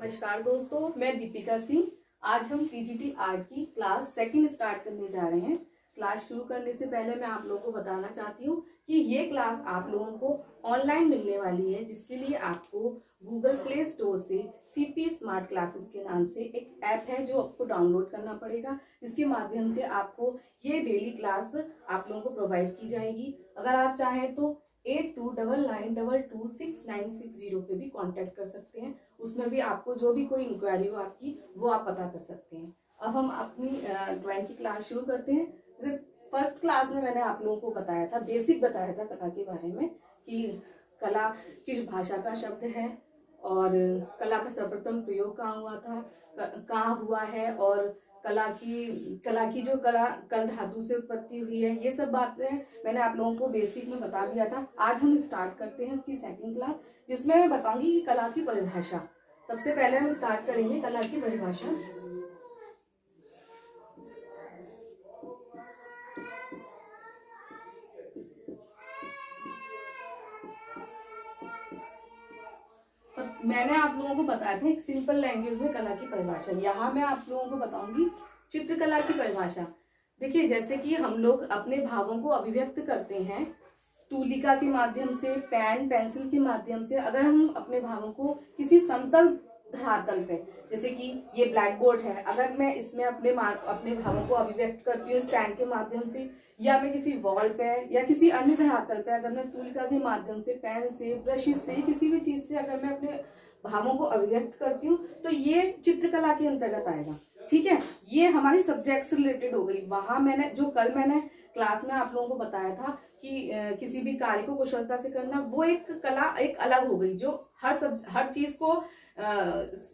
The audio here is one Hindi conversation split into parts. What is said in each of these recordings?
नमस्कार दोस्तों, मैं दीपिका सिंह। आज हम पीजीटी आर्ट की क्लास सेकंड स्टार्ट करने जा रहे हैं। क्लास शुरू करने से पहले मैं आप लोगों को बताना चाहती हूँ कि ये क्लास आप लोगों को ऑनलाइन मिलने वाली है, जिसके लिए आपको गूगल प्ले स्टोर से सीपी स्मार्ट क्लासेस के नाम से एक ऐप है जो आपको डाउनलोड करना पड़ेगा, जिसके माध्यम से आपको ये डेली क्लास आप लोगों को प्रोवाइड की जाएगी। अगर आप चाहें तो eight two double nine double two six nine six zero पे भी कांटेक्ट कर सकते हैं। उसमें भी आपको जो भी कोई इंक्वायरी हो आपकी, वो आप पता कर सकते हैं। अब हम अपनी ड्राइंग की क्लास शुरू करते हैं। जैसे फ़र्स्ट क्लास में मैंने आप लोगों को बताया था बेसिक बताया था कला के बारे में, कि कला किस भाषा का शब्द है, और कला का सर्वप्रथम प्रयोग कहाँ हुआ था कहाँ हुआ है, और कला की कला की जो कला, कल धातु से उत्पत्ति हुई है, ये सब बातें मैंने आप लोगों को बेसिक में बता दिया था। आज हम स्टार्ट करते हैं इसकी सेकंड क्लास जिसमें मैं बताऊँगी कि कला की परिभाषा। सबसे पहले हम स्टार्ट करेंगे कला की परिभाषा। मैंने आप लोगों को बताया था एक सिंपल लैंग्वेज में कला की परिभाषा। यहाँ मैं आप लोगों को बताऊँगी चित्रकला की परिभाषा। देखिए, जैसे कि हम लोग अपने भावों को अभिव्यक्त करते हैं, तूलिका के माध्यम से, पेन, पेंसिल के माध्यम से, अगर हम अपने भावों को किसी समतल धरातल पे, जैसे कि ये ब्लैक बोर्ड है, अगर मैं इसमें अपने अपने भावों को अभिव्यक्त करती हूँ स्टैंड के माध्यम से, या मैं किसी वॉल पे या किसी अन्य धरातल पे, अगर मैं तूलिका के माध्यम से पेन से ब्रशिस से, किसी भी चीज़ से, अगर मैं अपने भावों को अभिव्यक्त करती हूँ तो ये चित्रकला के अंतर्गत आएगा। ठीक है? ये हमारी सब्जेक्ट से रिलेटेड हो गई। वहाँ मैंने जो कल मैंने क्लास में आप लोगों को बताया था कि किसी भी कार्य को कुशलता से करना वो एक कला एक अलग हो गई जो हर सब हर चीज़ को आ,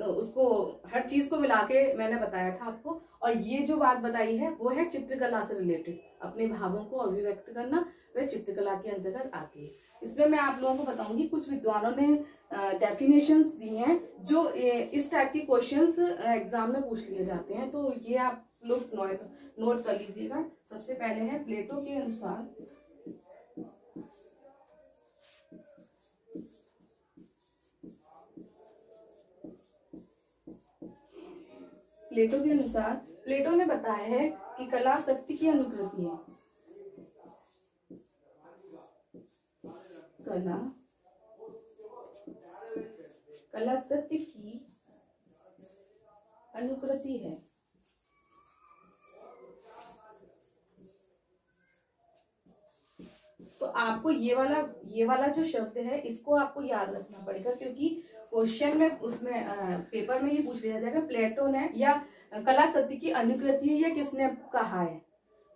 उसको हर चीज़ को मिला के मैंने बताया था आपको। और ये जो बात बताई है वो है चित्रकला से रिलेटेड अपने भावों को अभिव्यक्त करना वह चित्रकला के अंतर्गत आती है। इसमें मैं आप लोगों को बताऊँगी, कुछ विद्वानों ने डेफिनेशंस दी हैं, जो इस टाइप के क्वेश्चंस एग्ज़ाम में पूछ लिए जाते हैं। तो ये आप लोग नोट कर लीजिएगा। सबसे पहले है प्लेटो के अनुसार। प्लेटो के अनुसार प्लेटो ने बताया है कि कला शक्ति की अनुकृति है। कला कला सत्य की अनुकृति है। तो आपको ये वाला ये वाला जो शब्द है, इसको आपको याद रखना पड़ेगा, क्योंकि क्वेश्चन में, उसमें पेपर में ये पूछ लिया जाएगा प्लेटो ने या कला सत्य की अनुकृति है या किसने कहा है?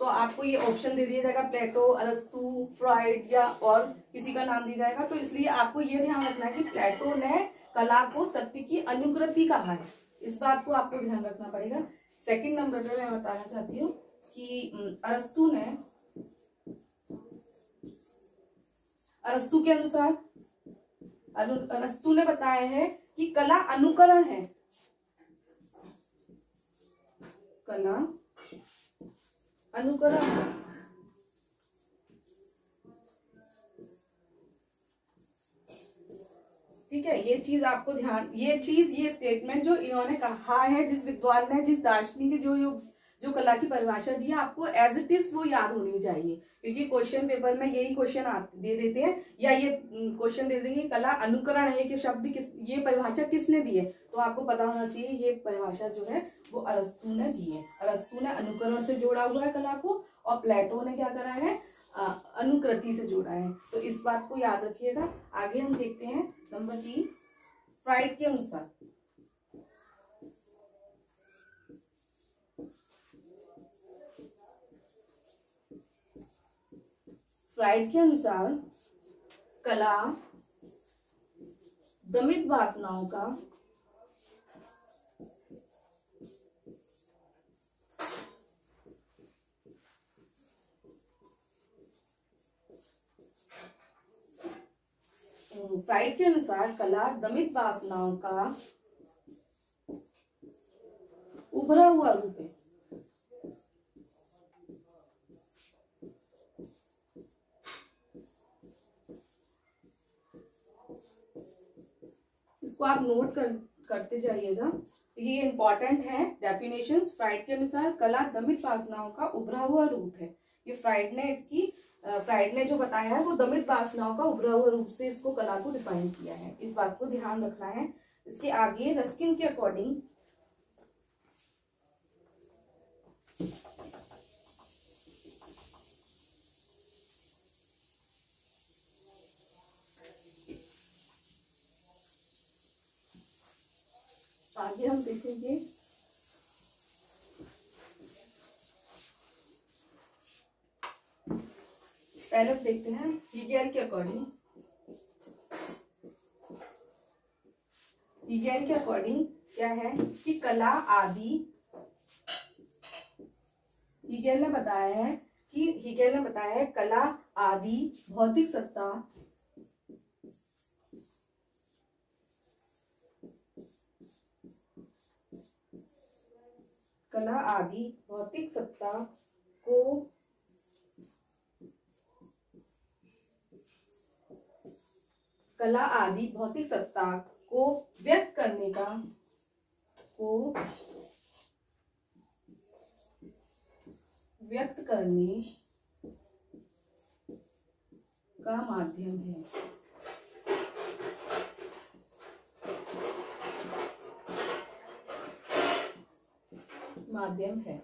तो आपको ये ऑप्शन दे दिया जाएगा प्लेटो अरस्तु फ्राइड या और किसी का नाम दिया जाएगा। तो इसलिए आपको ये ध्यान रखना है कि प्लेटो ने कला को सत्य की अनुकृति कहा है। इस बात को आपको ध्यान रखना पड़ेगा। सेकंड नंबर पर मैं बताना चाहती हूँ कि अरस्तु ने अरस्तु के अनुसार अरस्तु ने बताया है कि कला अनुकरण है। कला अनुकरण ठीक है, ये चीज़ आपको ध्यान, ये चीज़, ये स्टेटमेंट जो इन्होंने कहा है, जिस विद्वान ने, जिस दार्शनिक जो कला की परिभाषा दी है, आपको एज इट इज़ वो याद होनी चाहिए। क्योंकि क्वेश्चन पेपर में यही क्वेश्चन दे देते हैं, या ये क्वेश्चन दे देंगे, कला अनुकरण है कि शब्द किस, ये परिभाषा किसने दी है? तो आपको पता होना चाहिए, ये परिभाषा जो है, वो अरस्तु ने दी है। अरस्तु ने अनुकरण से जोड़ा हुआ है कला को, और प्लेटो ने क्या करा है? अनुकृति से जोड़ा है। तो इस बात को याद रखिएगा। आगे हम देखते हैं, नंबर तीन, फ्राइड के अनुसार। फ्राइड के अनुसार, कला, दमित वासनाओं का फ्राइड के अनुसार कला, दमित वासनाओं का उभरा हुआ रूप है इसको आप नोट कर, करते जाइएगा। ये इंपॉर्टेंट है डेफिनेशन फ्राइड के अनुसार कला दमित वासनाओं का उभरा हुआ रूप है। ये फ्राइड ने इसकी फ्राइड ने जो बताया है, वो दमित वासनाओं का उभरा हुआ रूप से इसको कला को डिफाइन किया है। इस बात को ध्यान रखना है। इसके आगे रस्किन के अकॉर्डिंग आगे हम देखेंगे। पहले देखते हैं हीगेल के अकॉर्डिंग। हीगेल के अकॉर्डिंग क्या है कि कला आदि। हीगेल ने बताया है कि हीगेल ने बताया है कला आदि, भौतिक सत्ता कला आदि भौतिक सत्ता को कला आदि भौतिक सत्ता को व्यक्त करने का को व्यक्त करने का माध्यम है। माध्यम है।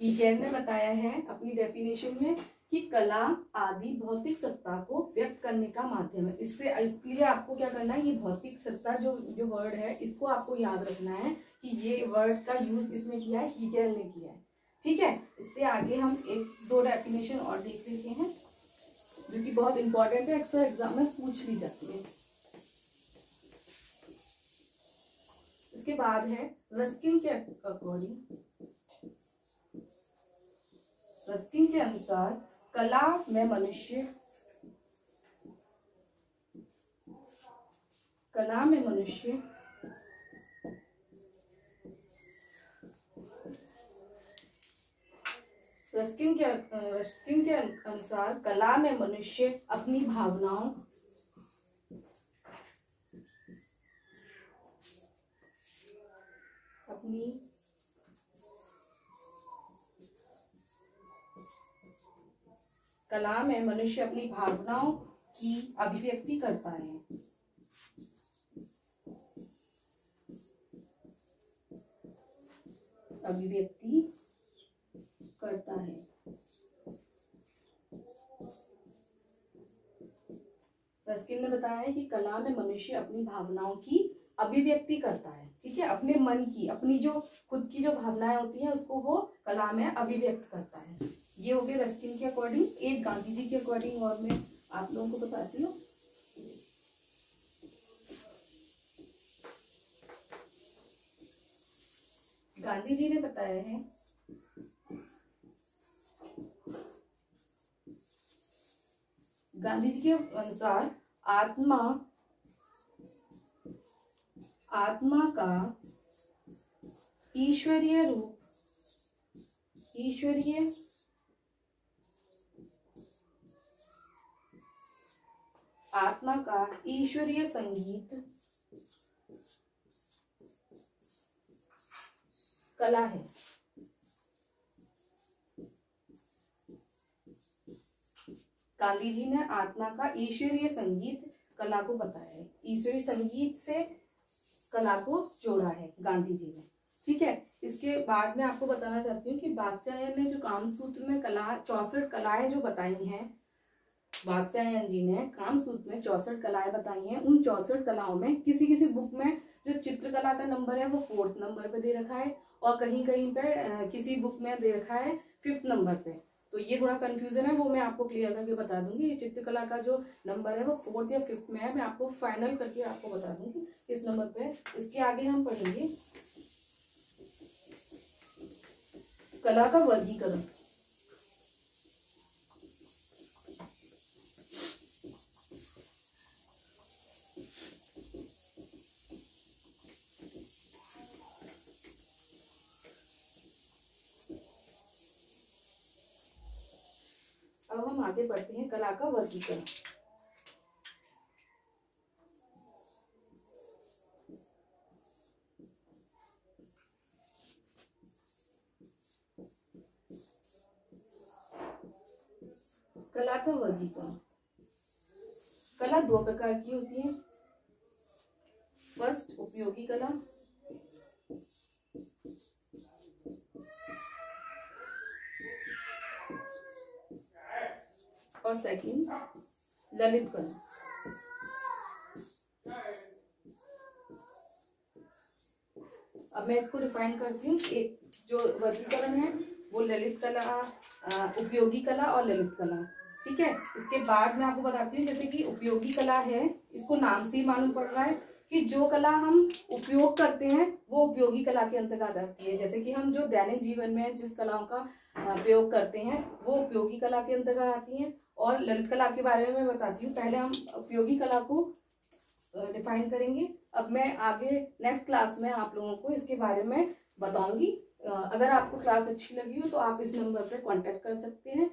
ईगेर ने बताया है अपनी डेफिनेशन में कि कला आदि भौतिक सत्ता को व्यक्त करने का माध्यम है। इससे इसलिए आपको क्या करना है, ये भौतिक सत्ता जो जो वर्ड है, इसको आपको याद रखना है कि ये वर्ड का यूज़ किसने किया है? हीगेल ने किया है। ठीक है? इससे आगे हम एक, दो डेफिनेशन और देख लेते हैं, जो कि बहुत इंपॉर्टेंट है, अक्सर एग्ज़ाम में पूछ ली जाती है। इसके बाद है? रस्किन के अकॉर्डिंग रस्किन के अनुसार कला में मनुष्य कला में मनुष्य रस्किन के रस्किन के अनुसार कला में मनुष्य अपनी भावनाओं अपनी कला में मनुष्य अपनी भावनाओं की अभिव्यक्ति करता है। अभिव्यक्ति करता है। रस्किन ने बताया कि कला में मनुष्य अपनी भावनाओं की अभिव्यक्ति करता है, ठीक है? अपने मन की, अपनी जो, खुद की जो भावनाएँ होती हैं, उसको वो कला में अभिव्यक्त करता है। ये हो गया रस्किन के अकॉर्डिंग एक गांधी जी के अकॉर्डिंग और मैं आप लोगों को बताती हूँ। गांधी जी ने बताया है, गांधी जी के अनुसार आत्मा आत्मा का ईश्वरीय रूप, ईश्वरीय आत्मा का ईश्वरीय संगीत, कला है। गांधी जी ने आत्मा का ईश्वरीय संगीत कला को बताया है। ईश्वरीय संगीत से कला को जोड़ा है गांधी जी ने। ठीक है? इसके बाद में आपको बताना चाहती हूँ कि बादशाह ने जो काम सूत्र में कला, चौसठ कलाएँ जो बताई हैं बादशाह जी ने काम सूत्र में चौसठ कलाएँ बताई हैं। उन चौसठ कलाओं में किसी किसी बुक में जो चित्रकला का नंबर है, वो फोर्थ नंबर पे दे रखा है और कहीं कहीं पे किसी बुक में दे रखा है, फिफ्थ नंबर पे। तो ये थोड़ा कंफ्यूजन है, वो मैं आपको क्लियर करके बता दूँगी। ये चित्रकला का जो नंबर है, वो फोर्थ या फिफ्थ में है। मैं आपको फाइनल करके आपको बता दूँगी किस नंबर पे। इसके आगे हम पढ़ेंगे। कला का वर्गीकरण। हम आगे बढ़ते हैं कला का वर्गीकरण। कला का वर्गीकरण। कला दो प्रकार की होती है। फ़र्स्ट, उपयोगी कला। और सेकंड ललित कला अब मैं इसको डिफाइन करती हूँ एक जो वर्गीकरण है, वो ललित कला उपयोगी कला और ललित कला। ठीक है? इसके बाद मैं आपको बताती हूँ, जैसे कि उपयोगी कला है, इसको नाम से ही मालूम पड़ रहा है कि जो कला हम उपयोग करते हैं, वो उपयोगी कला के अंतर्गत आती है। जैसे कि हम जो दैनिक जीवन में जिस कलाओं का प्रयोग करते हैं, वो उपयोगी कला के अंतर्गत आती हैं। और ललित कला के बारे में मैं बताती हूँ। पहले हम उपयोगी कला को डिफाइन करेंगे। अब मैं आगे नेक्स्ट क्लास में आप लोगों को इसके बारे में बताऊँगी। अगर आपको क्लास अच्छी लगी हो तो आप इस नंबर पर कांटेक्ट कर सकते हैं।